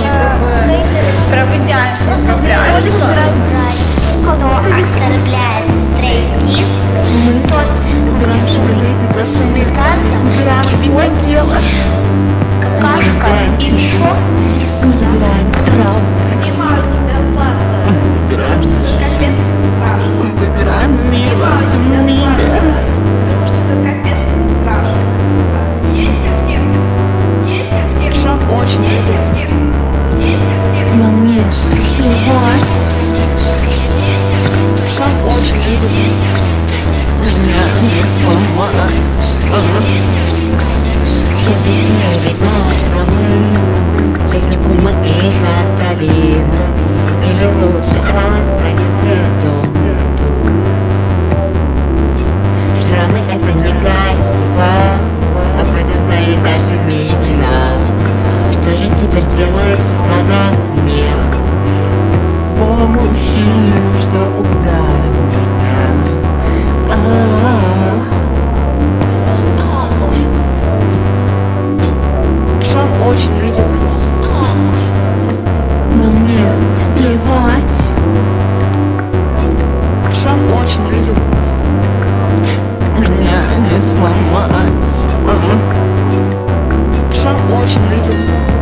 чтобы про идеальность оскорблять. Оскорблять. Шаг очень Меня не сломать Детей видно шрамы Техникумы их отправим Или лучше отправим в детдом Шрамы это некрасиво Об этом знает даже Мивина Что же теперь делать надо не сломать. Шаг очень лежит.